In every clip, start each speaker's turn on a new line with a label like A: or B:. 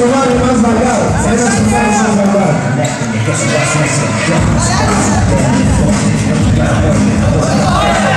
A: chegarem mais devagar, para
B: elas chegarem mais devagar. Thank you.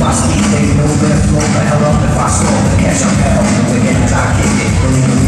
B: I speak, they know their I I believe.